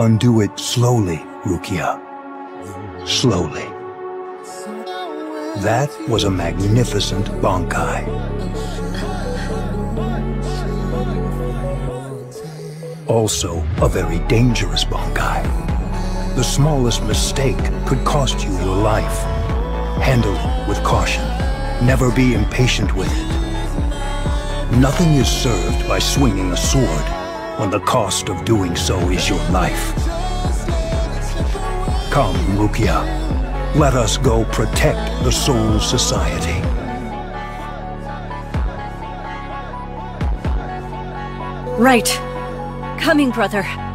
Undo it slowly, Rukia. Slowly. That was a magnificent Bankai. Also, a very dangerous Bankai. The smallest mistake could cost you your life. Handle it with caution. Never be impatient with it. Nothing is served by swinging a sword when the cost of doing so is your life. Come, Rukia. Let us go protect the Soul Society. Right. Coming, brother.